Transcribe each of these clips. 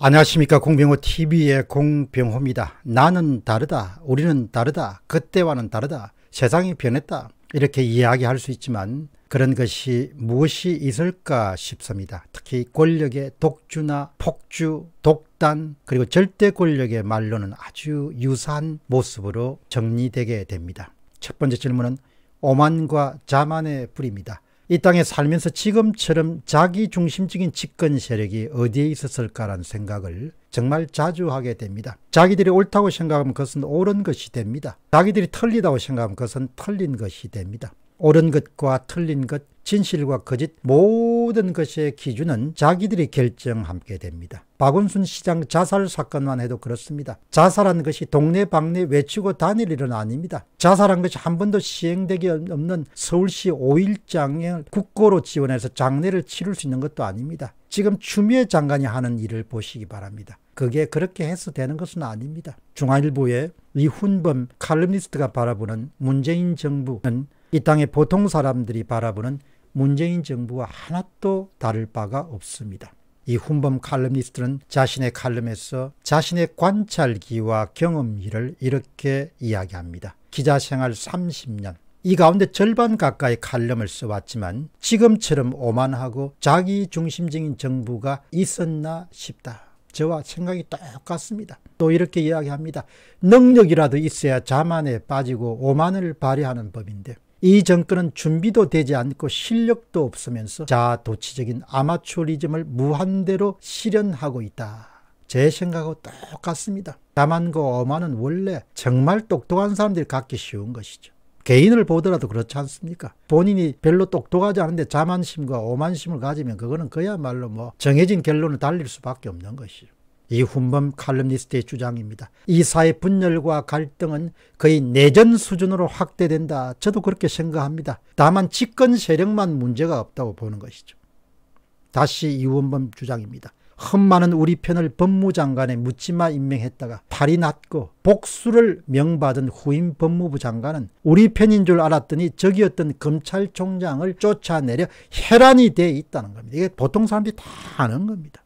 안녕하십니까 공병호 TV의 공병호입니다. 나는 다르다. 우리는 다르다. 그때와는 다르다. 세상이 변했다. 이렇게 이야기할 수 있지만 그런 것이 무엇이 있을까 싶습니다. 특히 권력의 독주나 폭주, 독단 그리고 절대 권력의 말로는 아주 유사한 모습으로 정리되게 됩니다. 첫 번째 질문은 오만과 자만의 불입니다. 이 땅에 살면서 지금처럼 자기 중심적인 집권 세력이 어디에 있었을까라는 생각을 정말 자주 하게 됩니다. 자기들이 옳다고 생각하면 그것은 옳은 것이 됩니다. 자기들이 틀리다고 생각하면 그것은 틀린 것이 됩니다. 옳은 것과 틀린 것, 진실과 거짓 모든 것의 기준은 자기들이 결정하게 됩니다. 박원순 시장 자살 사건만 해도 그렇습니다. 자살한 것이 동네방네 외치고 다닐 일은 아닙니다. 자살한 것이 한 번도 시행되기 없는 서울시 5일장을 국고로 지원해서 장례를 치를 수 있는 것도 아닙니다. 지금 추미애 장관이 하는 일을 보시기 바랍니다. 그게 그렇게 해서 되는 것은 아닙니다. 중앙일보의 이훈범 칼럼니스트가 바라보는 문재인 정부는 이 땅의 보통 사람들이 바라보는 문재인 정부와 하나도 다를 바가 없습니다. 이 훈범 칼럼니스트는 자신의 칼럼에서 자신의 관찰기와 경험기를 이렇게 이야기합니다. 기자 생활 30년. 이 가운데 절반 가까이 칼럼을 써왔지만 지금처럼 오만하고 자기 중심적인 정부가 있었나 싶다. 저와 생각이 똑같습니다. 또 이렇게 이야기합니다. 능력이라도 있어야 자만에 빠지고 오만을 발휘하는 법인데 이 정권은 준비도 되지 않고 실력도 없으면서 자도치적인 아마추어리즘을 무한대로 실현하고 있다. 제 생각하고 똑같습니다. 다만과 어만은 원래 정말 똑똑한 사람들이 갖기 쉬운 것이죠. 개인을 보더라도 그렇지 않습니까? 본인이 별로 똑똑하지 않은데 자만심과 오만심을 가지면 그거는 그야말로 뭐 정해진 결론을 달릴 수밖에 없는 것이죠. 이 훈범 칼럼니스트의 주장입니다. 이 사회 분열과 갈등은 거의 내전 수준으로 확대된다. 저도 그렇게 생각합니다. 다만 집권 세력만 문제가 없다고 보는 것이죠. 다시 이훈범 주장입니다. 흠많은 우리 편을 법무장관에 묻지마 임명했다가 팔이 났고 복수를 명받은 후임 법무부 장관은 우리 편인 줄 알았더니 적이었던 검찰총장을 쫓아내려 혈안이 돼 있다는 겁니다. 이게 보통 사람들이 다 아는 겁니다.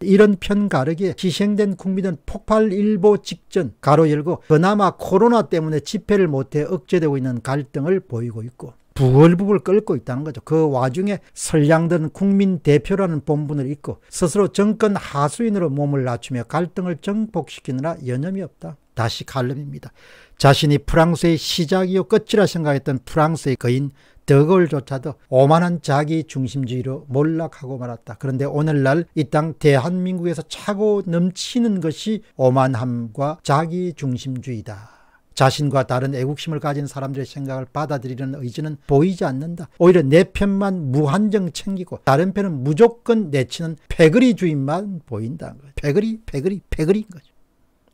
이런 편가르기에 희생된 국민은 폭발 일보 직전 가로 열고 그나마 코로나 때문에 집회를 못해 억제되고 있는 갈등을 보이고 있고 부글부글 끓고 있다는 거죠. 그 와중에 선량된 국민 대표라는 본분을 잊고 스스로 정권 하수인으로 몸을 낮추며 갈등을 정복시키느라 여념이 없다. 다시 칼럼입니다. 자신이 프랑스의 시작이요 끝이라 생각했던 프랑스의 거인 더골조차도 오만한 자기 중심주의로 몰락하고 말았다. 그런데 오늘날 이 땅 대한민국에서 차고 넘치는 것이 오만함과 자기 중심주의다. 자신과 다른 애국심을 가진 사람들의 생각을 받아들이는 의지는 보이지 않는다. 오히려 내 편만 무한정 챙기고 다른 편은 무조건 내치는 패거리주의만 거예요. 패거리, 패거리, 패거리인 거죠.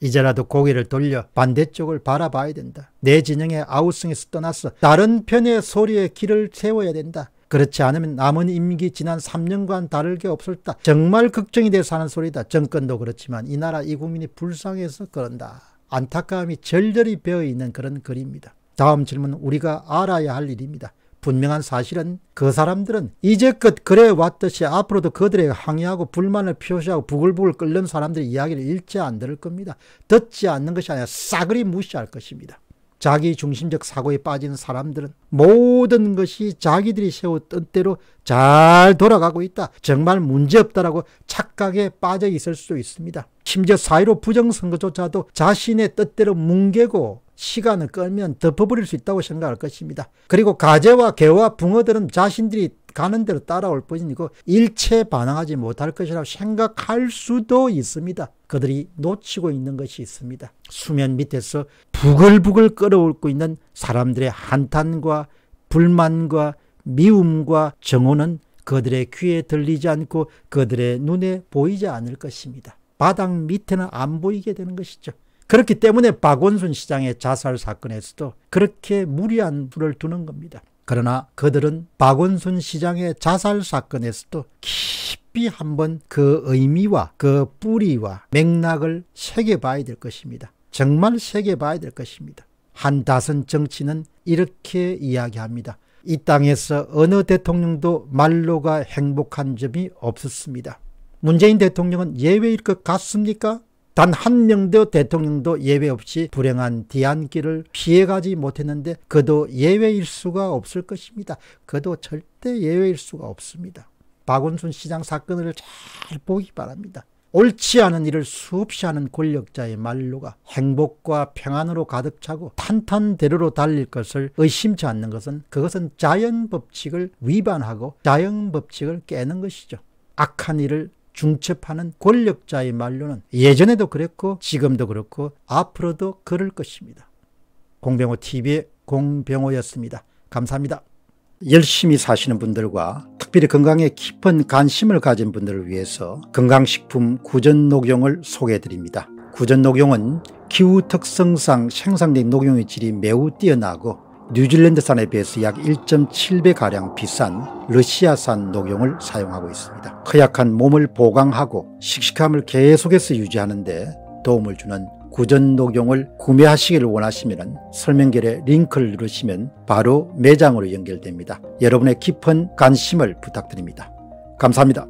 이제라도 고개를 돌려 반대쪽을 바라봐야 된다. 내 진영의 아우성에서 떠나서 다른 편의 소리에 길을 세워야 된다. 그렇지 않으면 남은 임기 지난 3년간 다를 게 없었다. 정말 걱정이 돼서 하는 소리다. 정권도 그렇지만 이 나라 이 국민이 불쌍해서 그런다. 안타까움이 절절히 배어있는 그런 글입니다. 다음 질문은 우리가 알아야 할 일입니다. 분명한 사실은 그 사람들은 이제껏 그래 왔듯이 앞으로도 그들에게 항의하고 불만을 표시하고 부글부글 끓는 사람들의 이야기를 읽지 안 들을 겁니다. 듣지 않는 것이 아니라 싸그리 무시할 것입니다. 자기 중심적 사고에 빠진 사람들은 모든 것이 자기들이 세웠던 대로 잘 돌아가고 있다. 정말 문제없다라고 착각에 빠져 있을 수도 있습니다. 심지어 사회로 부정선거조차도 자신의 뜻대로 뭉개고 시간을 끌면 덮어버릴 수 있다고 생각할 것입니다. 그리고 가재와 개와 붕어들은 자신들이 가는 대로 따라올 뿐이고 일체 반항하지 못할 것이라고 생각할 수도 있습니다. 그들이 놓치고 있는 것이 있습니다. 수면 밑에서 부글부글 끓어올고 있는 사람들의 한탄과 불만과 미움과 정오는 그들의 귀에 들리지 않고 그들의 눈에 보이지 않을 것입니다. 바닥 밑에는 안 보이게 되는 것이죠. 그렇기 때문에 박원순 시장의 자살 사건에서도 그렇게 무리한 불을 두는 겁니다. 그러나 그들은 박원순 시장의 자살 사건에서도 깊이 한번 그 의미와 그 뿌리와 맥락을 새겨봐야 될 것입니다. 정말 새겨봐야 될 것입니다. 한 다선 정치는 이렇게 이야기합니다. 이 땅에서 어느 대통령도 말로가 행복한 점이 없었습니다. 문재인 대통령은 예외일 것 같습니까? 단 한 명도 대통령도 예외 없이 불행한 뒤안길을 피해가지 못했는데 그도 예외일 수가 없을 것입니다. 그도 절대 예외일 수가 없습니다. 박원순 시장 사건을 잘 보기 바랍니다. 옳지 않은 일을 수없이 하는 권력자의 말로가 행복과 평안으로 가득 차고 탄탄대로로 달릴 것을 의심치 않는 것은 그것은 자연 법칙을 위반하고 자연 법칙을 깨는 것이죠. 악한 일을 중첩하는 권력자의 말로는 예전에도 그랬고 지금도 그렇고 앞으로도 그럴 것입니다. 공병호 TV의 공병호였습니다. 감사합니다. 열심히 사시는 분들과 특별히 건강에 깊은 관심을 가진 분들을 위해서 건강식품 구전녹용을 소개해 드립니다. 구전녹용은 기후 특성상 생산된 녹용의 질이 매우 뛰어나고 뉴질랜드산에 비해서 약 1.7배가량 비싼 러시아산 녹용을 사용하고 있습니다. 허약한 몸을 보강하고 씩씩함을 계속해서 유지하는 데 도움을 주는 구전 녹용을 구매하시기를 원하시면 설명결에 링크를 누르시면 바로 매장으로 연결됩니다. 여러분의 깊은 관심을 부탁드립니다. 감사합니다.